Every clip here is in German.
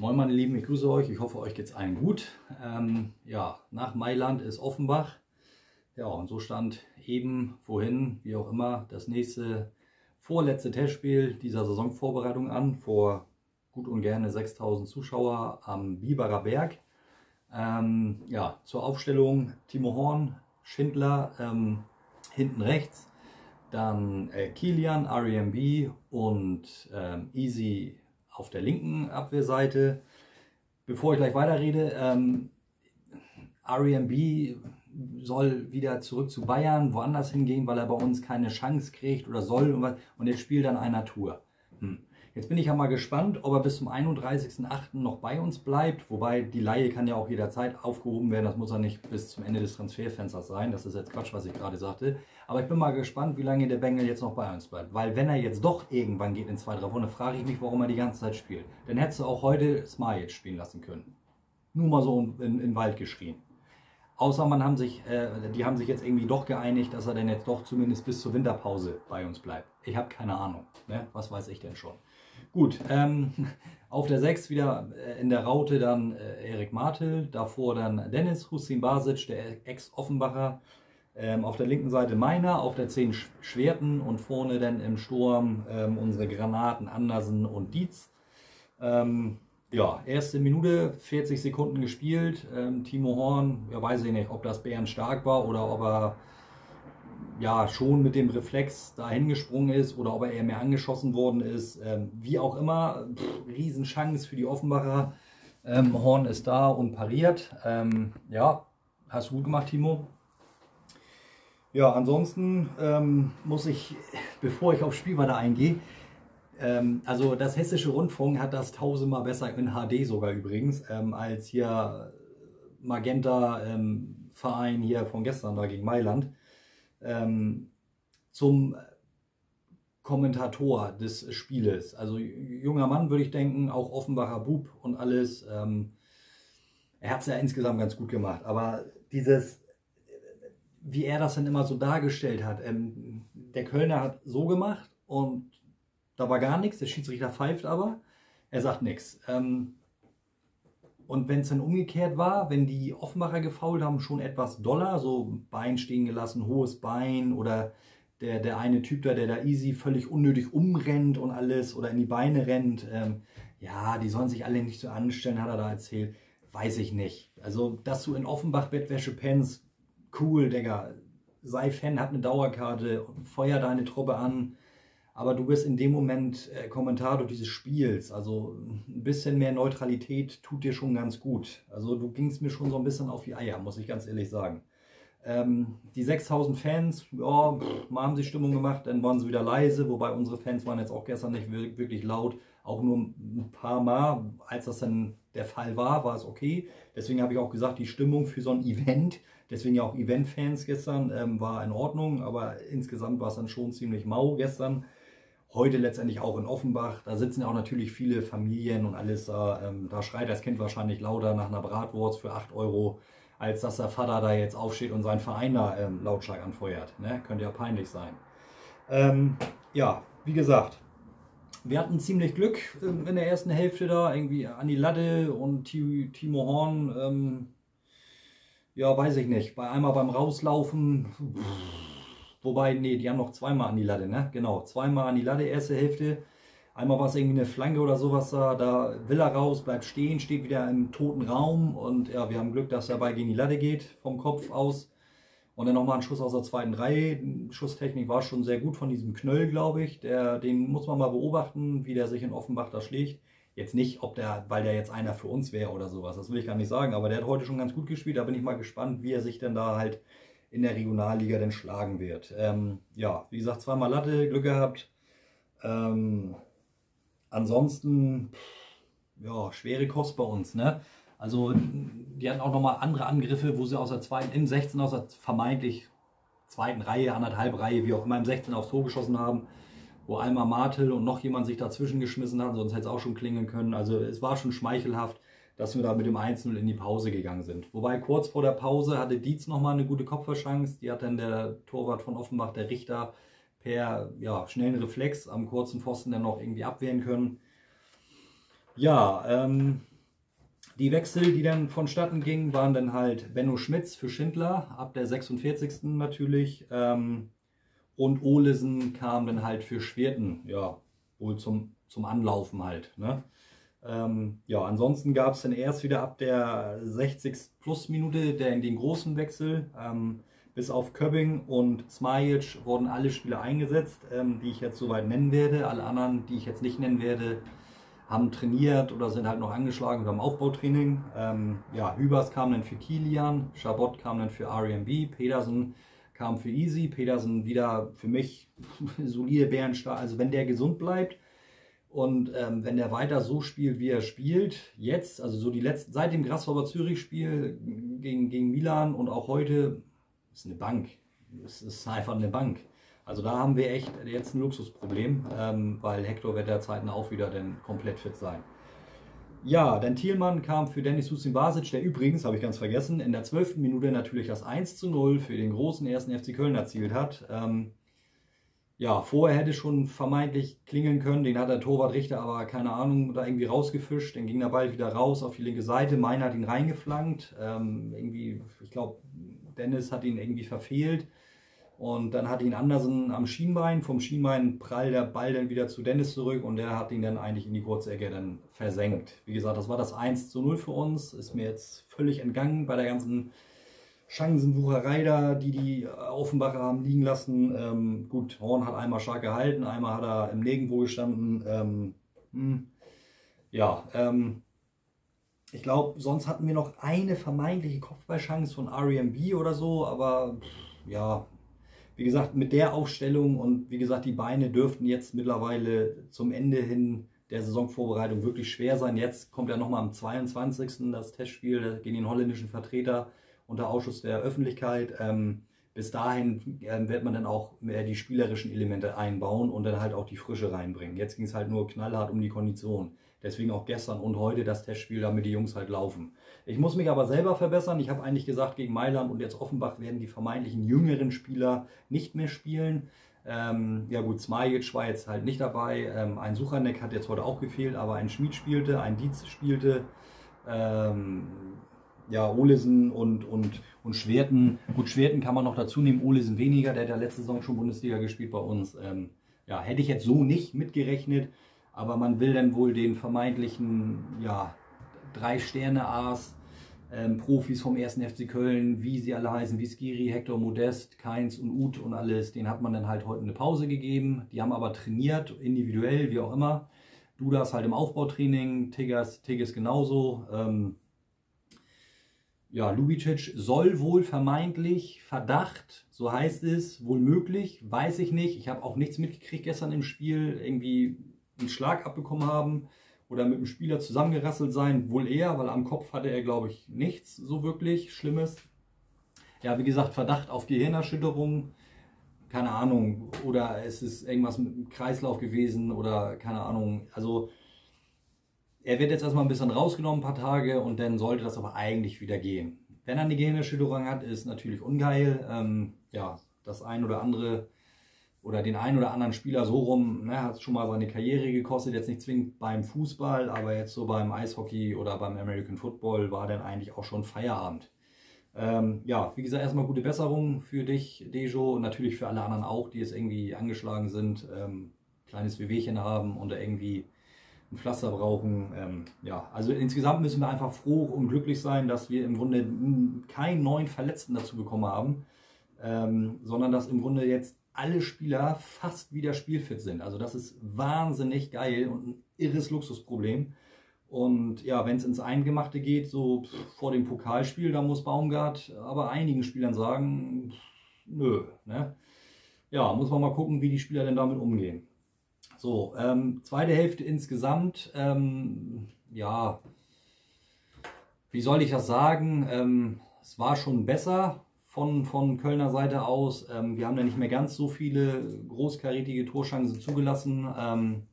Moin meine Lieben, ich grüße euch. Ich hoffe, euch geht es allen gut. Ähm, ja, nach Mailand ist Offenbach. Ja, und so stand eben, wohin, wie auch immer, das nächste, vorletzte Testspiel dieser Saisonvorbereitung an, vor gut und gerne 6000 Zuschauer am Biberer Berg. Ähm, ja, zur Aufstellung Timo Horn, Schindler ähm, hinten rechts, dann äh, Kilian, REMB und ähm, Easy auf der linken Abwehrseite. Bevor ich gleich weiterrede, ähm, REMB soll wieder zurück zu Bayern, woanders hingehen, weil er bei uns keine Chance kriegt oder soll und, was, und jetzt spielt dann einer Tour. Hm. Jetzt bin ich ja mal gespannt, ob er bis zum 31.08. noch bei uns bleibt. Wobei die Laie kann ja auch jederzeit aufgehoben werden. Das muss ja nicht bis zum Ende des Transferfensters sein. Das ist jetzt Quatsch, was ich gerade sagte. Aber ich bin mal gespannt, wie lange der Bengel jetzt noch bei uns bleibt. Weil wenn er jetzt doch irgendwann geht in zwei, drei Wochen, frage ich mich, warum er die ganze Zeit spielt. Dann hättest du auch heute Smile spielen lassen können. Nur mal so in, in, in den Wald geschrien. Außer man haben sich, äh, die haben sich jetzt irgendwie doch geeinigt, dass er denn jetzt doch zumindest bis zur Winterpause bei uns bleibt. Ich habe keine Ahnung. Ne? Was weiß ich denn schon. Gut, ähm, auf der 6 wieder äh, in der Raute dann äh, Erik Martel, davor dann Dennis Hussein Basic, der Ex-Offenbacher. Ähm, auf der linken Seite Meiner, auf der 10 Schwerten und vorne dann im Sturm ähm, unsere Granaten Andersen und Dietz. Ähm, ja, erste Minute, 40 Sekunden gespielt. Ähm, Timo Horn, ja, weiß ich nicht, ob das Bären stark war oder ob er ja schon mit dem Reflex dahin gesprungen ist oder ob er eher mehr angeschossen worden ist. Ähm, wie auch immer, pff, Riesenchance für die Offenbacher. Ähm, Horn ist da und pariert. Ja, hast du gut gemacht, Timo. Ja, ansonsten ähm, muss ich, bevor ich aufs Spiel weiter eingehe, ähm, also das Hessische Rundfunk hat das tausendmal besser in HD sogar übrigens, ähm, als hier Magenta Verein hier von gestern da gegen Mailand ähm, zum Kommentator des Spieles. Also junger Mann würde ich denken, auch Offenbacher Bub und alles. Ähm, er hat es ja insgesamt ganz gut gemacht, aber dieses, wie er das dann immer so dargestellt hat, ähm, der Kölner hat so gemacht und da war gar nichts, der Schiedsrichter pfeift aber, er sagt nichts. Ähm, und wenn es dann umgekehrt war, wenn die Offenbacher gefault haben, schon etwas doller, so Bein stehen gelassen, hohes Bein oder der, der eine Typ da, der da easy völlig unnötig umrennt und alles oder in die Beine rennt, ähm, ja, die sollen sich alle nicht so anstellen, hat er da erzählt. Weiß ich nicht. Also, dass du in Offenbach Bettwäsche pennst, cool, Digga. Sei Fan, hat eine Dauerkarte, feuer deine Truppe an aber du bist in dem Moment äh, Kommentator dieses Spiels. Also ein bisschen mehr Neutralität tut dir schon ganz gut. Also du gingst mir schon so ein bisschen auf die Eier, muss ich ganz ehrlich sagen. Ähm, die 6000 Fans, ja, pff, mal haben sie Stimmung gemacht, dann waren sie wieder leise, wobei unsere Fans waren jetzt auch gestern nicht wirklich laut, auch nur ein paar Mal. Als das dann der Fall war, war es okay. Deswegen habe ich auch gesagt, die Stimmung für so ein Event, deswegen ja auch Event-Fans gestern, ähm, war in Ordnung, aber insgesamt war es dann schon ziemlich mau gestern heute letztendlich auch in Offenbach. Da sitzen ja auch natürlich viele Familien und alles da. Ähm, da schreit das Kind wahrscheinlich lauter nach einer Bratwurst für 8 Euro, als dass der Vater da jetzt aufsteht und seinen Verein da ähm, lautstark anfeuert. Ne? Könnte ja peinlich sein. Ähm, ja, wie gesagt, wir hatten ziemlich Glück ähm, in der ersten Hälfte da. Irgendwie Anni Ladde und Timo Horn. Ähm, ja, weiß ich nicht. Bei einmal beim Rauslaufen. Wobei, nee, die haben noch zweimal an die Latte, ne? Genau, zweimal an die Latte, erste Hälfte. Einmal war es irgendwie eine Flanke oder sowas da, da will er raus, bleibt stehen, steht wieder im toten Raum und ja, wir haben Glück, dass er dabei gegen die Latte geht, vom Kopf aus. Und dann nochmal ein Schuss aus der zweiten Reihe. Schusstechnik war schon sehr gut von diesem Knöll, glaube ich. Der, den muss man mal beobachten, wie der sich in Offenbach da schlägt. Jetzt nicht, ob der, weil der jetzt einer für uns wäre oder sowas, das will ich gar nicht sagen, aber der hat heute schon ganz gut gespielt. Da bin ich mal gespannt, wie er sich denn da halt in der Regionalliga denn schlagen wird. Ähm, ja, wie gesagt, zweimal Latte, Glück gehabt. Ähm, ansonsten, ja, schwere Kost bei uns. Ne? Also, die hatten auch nochmal andere Angriffe, wo sie aus der zweiten, im 16 aus der vermeintlich zweiten Reihe, anderthalb Reihe, wie auch immer, im 16 aufs Tor geschossen haben, wo einmal Martel und noch jemand sich dazwischen geschmissen hat, sonst hätte es auch schon klingeln können. Also, es war schon schmeichelhaft dass wir da mit dem 1-0 in die Pause gegangen sind. Wobei kurz vor der Pause hatte Dietz nochmal eine gute Kopfverschance. Die hat dann der Torwart von Offenbach, der Richter, per ja, schnellen Reflex am kurzen Pfosten dann noch irgendwie abwehren können. Ja, ähm, die Wechsel, die dann vonstatten gingen, waren dann halt Benno Schmitz für Schindler, ab der 46. natürlich. Ähm, und Olesen kam dann halt für Schwerten, ja, wohl zum, zum Anlaufen halt. Ne? Ähm, ja, ansonsten gab es dann erst wieder ab der 60 plus Minute der, den großen Wechsel. Ähm, bis auf Köbbing und Smajic wurden alle Spieler eingesetzt, ähm, die ich jetzt soweit nennen werde. Alle anderen, die ich jetzt nicht nennen werde, haben trainiert oder sind halt noch angeschlagen oder im Aufbautraining. Ähm, ja, Hübers kam dann für Kilian, Chabot kam dann für RMB, Pedersen kam für Easy, Pedersen wieder für mich solide Bärenstar. Also wenn der gesund bleibt und ähm, wenn der weiter so spielt, wie er spielt, jetzt, also so die letzten, seit dem Grasshopper Zürich-Spiel gegen, gegen Milan und auch heute, ist eine Bank. Es ist einfach eine Bank. Also da haben wir echt jetzt ein Luxusproblem, ähm, weil Hector wird derzeit auch wieder dann komplett fit sein. Ja, dann Thielmann kam für Dennis Husin Basic, der übrigens, habe ich ganz vergessen, in der 12. Minute natürlich das 1 zu 0 für den großen ersten FC Köln erzielt hat. Ähm, ja, vorher hätte schon vermeintlich klingeln können, den hat der Torwartrichter aber, keine Ahnung, da irgendwie rausgefischt, dann ging der Ball wieder raus auf die linke Seite, Mein hat ihn reingeflankt, ähm, irgendwie, ich glaube, Dennis hat ihn irgendwie verfehlt. Und dann hat ihn Andersen am Schienbein, vom Schienbein prallt der Ball dann wieder zu Dennis zurück und der hat ihn dann eigentlich in die Kurzecke dann versenkt. Wie gesagt, das war das 1 zu 0 für uns, ist mir jetzt völlig entgangen bei der ganzen Chancenwucherei da, die die Offenbacher haben liegen lassen. Ähm, gut, Horn hat einmal stark gehalten, einmal hat er im Nirgendwo gestanden. Ähm, hm. ja, ähm, ich glaube, sonst hatten wir noch eine vermeintliche Kopfballchance von RMB oder so, aber pff, ja, wie gesagt, mit der Aufstellung und wie gesagt, die Beine dürften jetzt mittlerweile zum Ende hin der Saisonvorbereitung wirklich schwer sein. Jetzt kommt ja nochmal am 22. das Testspiel gegen den holländischen Vertreter unter Ausschuss der Öffentlichkeit. Ähm, bis dahin äh, wird man dann auch mehr die spielerischen Elemente einbauen und dann halt auch die Frische reinbringen. Jetzt ging es halt nur knallhart um die Kondition. Deswegen auch gestern und heute das Testspiel, damit die Jungs halt laufen. Ich muss mich aber selber verbessern. Ich habe eigentlich gesagt, gegen Mailand und jetzt Offenbach werden die vermeintlichen jüngeren Spieler nicht mehr spielen. Ähm, ja gut, Smajic war jetzt halt nicht dabei. Ähm, ein Suchanek hat jetzt heute auch gefehlt, aber ein Schmied spielte, ein Dietz spielte. Ähm, ja, Olesen und, und, und Schwerten. Gut, Schwerten kann man noch dazu nehmen, Olesen weniger, der hat ja letzte Saison schon Bundesliga gespielt bei uns. Ähm, ja, hätte ich jetzt so nicht mitgerechnet, aber man will dann wohl den vermeintlichen, ja, drei Sterne A's ähm, Profis vom 1. FC Köln, wie sie alle heißen, wie Skiri, Hector Modest, Keins und Uth und alles, den hat man dann halt heute eine Pause gegeben. Die haben aber trainiert, individuell, wie auch immer. Dudas halt im Aufbautraining, Tigges, Tigges genauso. Ähm, ja, Lubicic soll wohl vermeintlich Verdacht, so heißt es, wohl möglich, weiß ich nicht. Ich habe auch nichts mitgekriegt gestern im Spiel, irgendwie einen Schlag abbekommen haben oder mit dem Spieler zusammengerasselt sein, wohl eher, weil am Kopf hatte er, glaube ich, nichts so wirklich Schlimmes. Ja, wie gesagt, Verdacht auf Gehirnerschütterung, keine Ahnung, oder es ist irgendwas mit dem Kreislauf gewesen oder keine Ahnung. Also er wird jetzt erstmal ein bisschen rausgenommen, ein paar Tage, und dann sollte das aber eigentlich wieder gehen. Wenn er eine Gehirnerschütterung hat, ist natürlich ungeil. Ähm, ja, das ein oder andere oder den einen oder anderen Spieler so rum, ne, hat schon mal seine Karriere gekostet, jetzt nicht zwingend beim Fußball, aber jetzt so beim Eishockey oder beim American Football war dann eigentlich auch schon Feierabend. Ähm, ja, wie gesagt, erstmal gute Besserung für dich, Dejo, und natürlich für alle anderen auch, die jetzt irgendwie angeschlagen sind, ähm, kleines Wehwehchen haben oder irgendwie ein Pflaster brauchen. Ähm, ja, also insgesamt müssen wir einfach froh und glücklich sein, dass wir im Grunde keinen neuen Verletzten dazu bekommen haben, ähm, sondern dass im Grunde jetzt alle Spieler fast wieder spielfit sind. Also das ist wahnsinnig geil und ein irres Luxusproblem. Und ja, wenn es ins Eingemachte geht, so vor dem Pokalspiel, da muss Baumgart aber einigen Spielern sagen, nö. Ne? Ja, muss man mal gucken, wie die Spieler denn damit umgehen. So, ähm, zweite Hälfte insgesamt, ähm, ja, wie soll ich das sagen? Ähm, es war schon besser, von, von Kölner Seite aus. Ähm, wir haben da nicht mehr ganz so viele großkarätige Torschancen zugelassen. Ähm,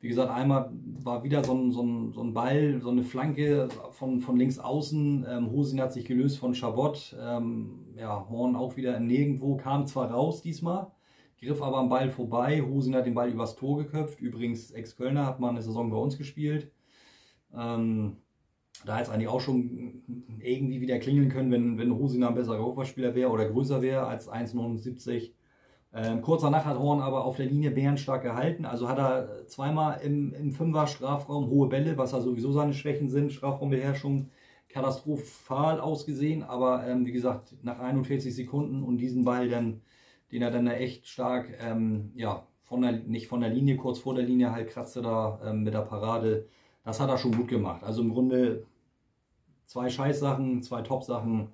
wie gesagt, einmal war wieder so ein, so ein, so ein Ball, so eine Flanke von, von links außen. Ähm, Hosin hat sich gelöst von Schabott. Ähm, ja, Horn auch wieder nirgendwo, kam zwar raus diesmal, griff aber am Ball vorbei. Hosin hat den Ball übers Tor geköpft. Übrigens, Ex-Kölner hat mal eine Saison bei uns gespielt. Ähm, da hätte es eigentlich auch schon irgendwie wieder klingeln können, wenn, wenn Hosina ein besserer Hochballspieler wäre oder größer wäre als 1,79. Ähm, kurz danach hat Horn aber auf der Linie bärenstark gehalten. Also hat er zweimal im, im Fünfer Strafraum hohe Bälle, was ja sowieso seine Schwächen sind, Strafraumbeherrschung, katastrophal ausgesehen. Aber ähm, wie gesagt, nach 41 Sekunden und diesen Ball dann, den er dann da echt stark, ähm, ja, von der, nicht von der Linie, kurz vor der Linie halt kratzte da ähm, mit der Parade. Das hat er schon gut gemacht. Also im Grunde zwei Scheißsachen, zwei Top-Sachen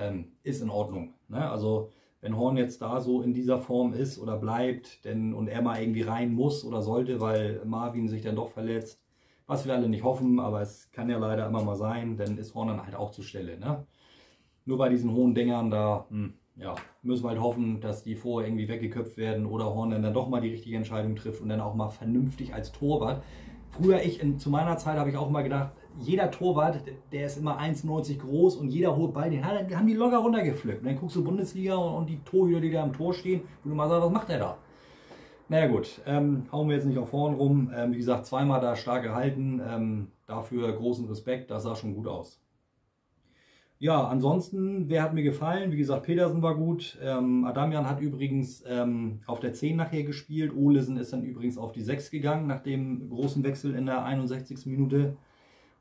ähm, ist in Ordnung. Ne? Also wenn Horn jetzt da so in dieser Form ist oder bleibt denn, und er mal irgendwie rein muss oder sollte, weil Marvin sich dann doch verletzt, was wir alle nicht hoffen, aber es kann ja leider immer mal sein, dann ist Horn dann halt auch zur Stelle. Ne? Nur bei diesen hohen Dingern, da hm, ja, müssen wir halt hoffen, dass die vorher irgendwie weggeköpft werden oder Horn dann, doch mal die richtige Entscheidung trifft und dann auch mal vernünftig als Torwart. Früher, ich in, zu meiner Zeit, habe ich auch mal gedacht, jeder Torwart, der ist immer 1,90 groß und jeder hohe Ball, den haben die locker runtergepflückt. Und dann guckst du Bundesliga und, und die Torhüter, die da am Tor stehen, wo du mal sagst, was macht der da? Naja gut, ähm, hauen wir jetzt nicht auf vorn rum. Ähm, wie gesagt, zweimal da stark gehalten. Ähm, dafür großen Respekt, das sah schon gut aus. Ja, ansonsten, wer hat mir gefallen? Wie gesagt, Petersen war gut. Ähm, Adamian hat übrigens ähm, auf der 10 nachher gespielt. Olesen ist dann übrigens auf die 6 gegangen nach dem großen Wechsel in der 61. Minute.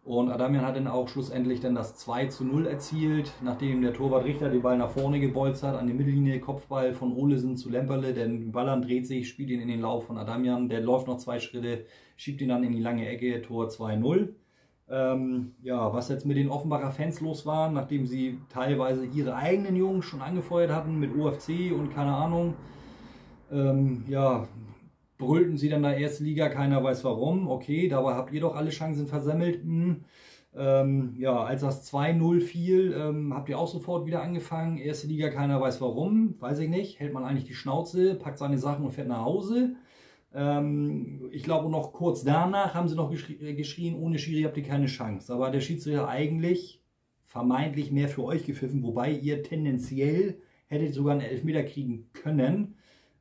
Und Adamian hat dann auch schlussendlich dann das 2 zu 0 erzielt, nachdem der Torwart Richter den Ball nach vorne gebolzt hat, an die Mittellinie, Kopfball von Olesen zu Lemperle, der Ballern dreht sich, spielt ihn in den Lauf von Adamian, der läuft noch zwei Schritte, schiebt ihn dann in die lange Ecke, Tor 2-0. Ähm, ja, was jetzt mit den Offenbacher Fans los war, nachdem sie teilweise ihre eigenen Jungs schon angefeuert hatten mit OFC und keine Ahnung, ähm, ja, brüllten sie dann da erste Liga, keiner weiß warum. Okay, dabei habt ihr doch alle Chancen versemmelt. Hm. Ähm, ja, als das 2-0 fiel, ähm, habt ihr auch sofort wieder angefangen. Erste Liga, keiner weiß warum, weiß ich nicht. Hält man eigentlich die Schnauze, packt seine Sachen und fährt nach Hause. Ähm, ich glaube, noch kurz danach haben sie noch geschri äh, geschrien, ohne Schiri habt ihr keine Chance. Aber der Schiedsrichter eigentlich vermeintlich mehr für euch gepfiffen, wobei ihr tendenziell hättet sogar einen Elfmeter kriegen können.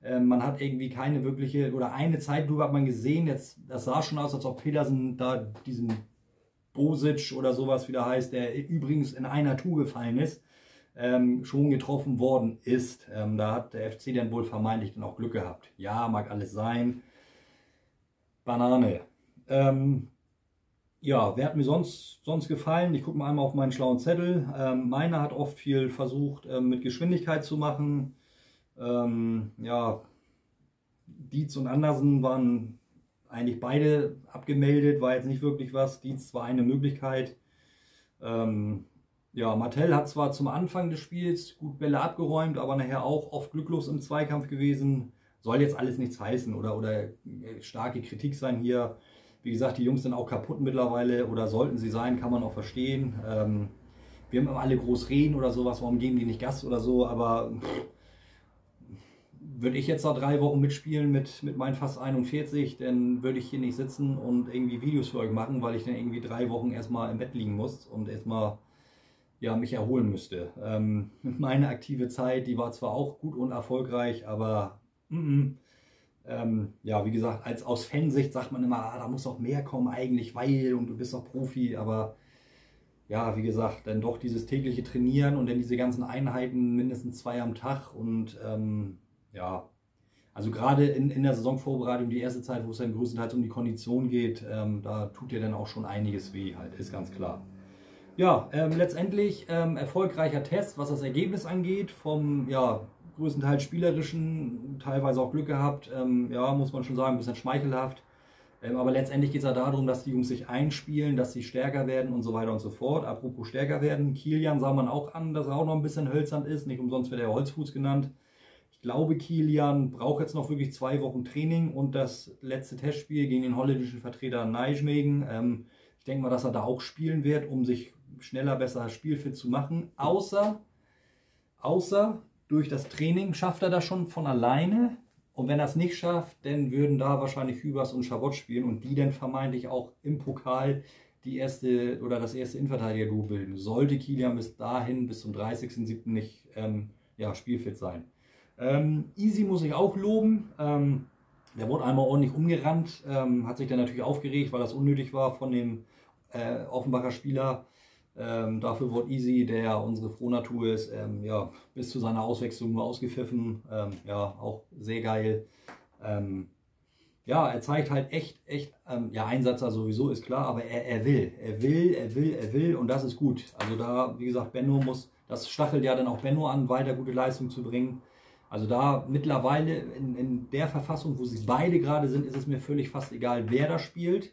Ähm, man hat irgendwie keine wirkliche, oder eine Zeitlupe hat man gesehen, jetzt, das sah schon aus, als ob Petersen da diesen Bosic oder sowas wieder heißt, der übrigens in einer Tour gefallen ist, ähm, schon getroffen worden ist. Ähm, da hat der FC dann wohl vermeintlich dann auch Glück gehabt. Ja, mag alles sein. Banane. Ähm, ja, wer hat mir sonst, sonst gefallen? Ich gucke mal einmal auf meinen schlauen Zettel. Ähm, meiner hat oft viel versucht, ähm, mit Geschwindigkeit zu machen. Ähm, ja, Dietz und Andersen waren eigentlich beide abgemeldet, war jetzt nicht wirklich was. Dietz war eine Möglichkeit. Ähm, ja, Martell hat zwar zum Anfang des Spiels gut Bälle abgeräumt, aber nachher auch oft glücklos im Zweikampf gewesen. Soll jetzt alles nichts heißen oder, oder starke Kritik sein hier. Wie gesagt, die Jungs sind auch kaputt mittlerweile oder sollten sie sein, kann man auch verstehen. Ähm, wir haben immer alle groß reden oder sowas, warum geben die nicht Gas oder so, aber pff, würde ich jetzt da drei Wochen mitspielen mit, mit meinen fast 41, dann würde ich hier nicht sitzen und irgendwie Videos für euch machen, weil ich dann irgendwie drei Wochen erstmal im Bett liegen muss und erstmal ja, mich erholen müsste. Ähm, meine aktive Zeit, die war zwar auch gut und erfolgreich, aber mm -mm. Ähm, ja, wie gesagt, als aus Fansicht sagt man immer, ah, da muss auch mehr kommen eigentlich, weil und du bist doch Profi, aber ja, wie gesagt, dann doch dieses tägliche Trainieren und dann diese ganzen Einheiten, mindestens zwei am Tag und ähm, ja, also gerade in, in der Saisonvorbereitung, die erste Zeit, wo es dann größtenteils um die Kondition geht, ähm, da tut dir dann auch schon einiges weh, halt, ist ganz klar. Ja, ähm, letztendlich ähm, erfolgreicher Test, was das Ergebnis angeht, vom ja, größtenteils spielerischen, teilweise auch Glück gehabt, ähm, ja, muss man schon sagen, ein bisschen schmeichelhaft. Ähm, aber letztendlich geht es ja darum, dass die Jungs sich einspielen, dass sie stärker werden und so weiter und so fort. Apropos stärker werden, Kilian sah man auch an, dass er auch noch ein bisschen hölzern ist, nicht umsonst wird er Holzfuß genannt glaube, Kilian braucht jetzt noch wirklich zwei Wochen Training und das letzte Testspiel gegen den holländischen Vertreter Nijmegen. Ähm, ich denke mal, dass er da auch spielen wird, um sich schneller, besser spielfit zu machen. Außer, außer durch das Training schafft er das schon von alleine. Und wenn er es nicht schafft, dann würden da wahrscheinlich Hübers und Schabott spielen und die dann vermeintlich auch im Pokal die erste oder das erste Innenverteidiger-Duo bilden. Sollte Kilian bis dahin, bis zum 30.07. nicht ähm, ja, spielfit sein. Ähm, Easy muss ich auch loben. Ähm, der wurde einmal ordentlich umgerannt, ähm, hat sich dann natürlich aufgeregt, weil das unnötig war von dem äh, Offenbacher Spieler. Ähm, dafür wurde Easy, der unsere Frohnatur ist, ähm, ja, bis zu seiner Auswechslung nur ausgepfiffen. Ähm, ja, auch sehr geil. Ja, er zeigt halt echt, echt, ja, Einsatzer sowieso ist klar, aber er, er will, er will, er will, er will und das ist gut. Also da, wie gesagt, Benno muss, das stachelt ja dann auch Benno an, weiter gute Leistung zu bringen. Also da mittlerweile in, in der Verfassung, wo sie beide gerade sind, ist es mir völlig fast egal, wer da spielt.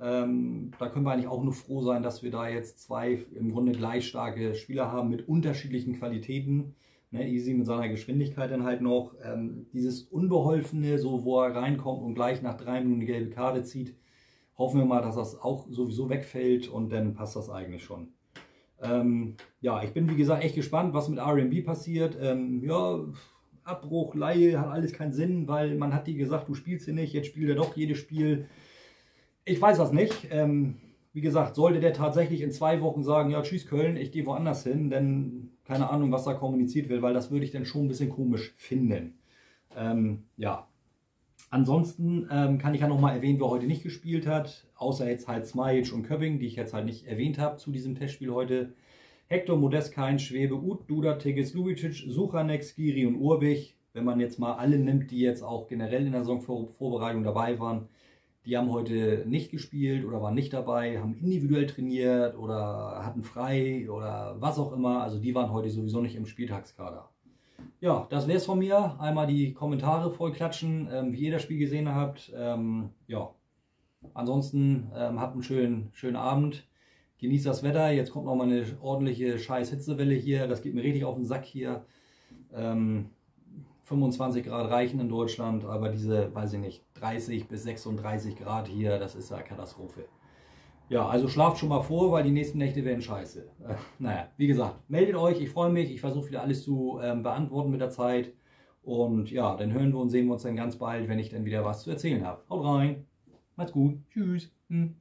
Ähm, da können wir eigentlich auch nur froh sein, dass wir da jetzt zwei im Grunde gleich starke Spieler haben mit unterschiedlichen Qualitäten. Ne, Easy mit seiner Geschwindigkeit dann halt noch. Ähm, dieses Unbeholfene, so wo er reinkommt und gleich nach drei Minuten eine gelbe Karte zieht, hoffen wir mal, dass das auch sowieso wegfällt und dann passt das eigentlich schon. Ähm, ja, ich bin wie gesagt echt gespannt, was mit RB passiert. Ähm, ja, Abbruch, Laie hat alles keinen Sinn, weil man hat dir gesagt, du spielst hier nicht, jetzt spielt er doch jedes Spiel. Ich weiß das nicht. Ähm, wie gesagt, sollte der tatsächlich in zwei Wochen sagen, ja, tschüss Köln, ich gehe woanders hin, dann keine Ahnung, was da kommuniziert wird, weil das würde ich dann schon ein bisschen komisch finden. Ähm, ja. Ansonsten ähm, kann ich ja nochmal erwähnen, wer heute nicht gespielt hat, außer jetzt halt Smajic und Köpping, die ich jetzt halt nicht erwähnt habe zu diesem Testspiel heute. Hector, Modest, Kein, Schwebe, Ut, Duda, Tigges, Lubicic, Suchanek, Skiri und Urbich. Wenn man jetzt mal alle nimmt, die jetzt auch generell in der Saisonvorbereitung dabei waren, die haben heute nicht gespielt oder waren nicht dabei, haben individuell trainiert oder hatten frei oder was auch immer. Also die waren heute sowieso nicht im Spieltagskader. Ja, das wäre es von mir. Einmal die Kommentare voll klatschen, ähm, wie ihr das Spiel gesehen habt. Ähm, ja, ansonsten ähm, habt einen schönen, schönen Abend. Genießt das Wetter. Jetzt kommt noch mal eine ordentliche scheiß Hitzewelle hier. Das geht mir richtig auf den Sack hier. Ähm, 25 Grad reichen in Deutschland, aber diese, weiß ich nicht, 30 bis 36 Grad hier, das ist ja Katastrophe. Ja, also schlaft schon mal vor, weil die nächsten Nächte werden scheiße. Äh, naja, wie gesagt, meldet euch, ich freue mich, ich versuche wieder alles zu ähm, beantworten mit der Zeit. Und ja, dann hören wir und sehen wir uns dann ganz bald, wenn ich dann wieder was zu erzählen habe. Haut rein, macht's gut, tschüss. Hm.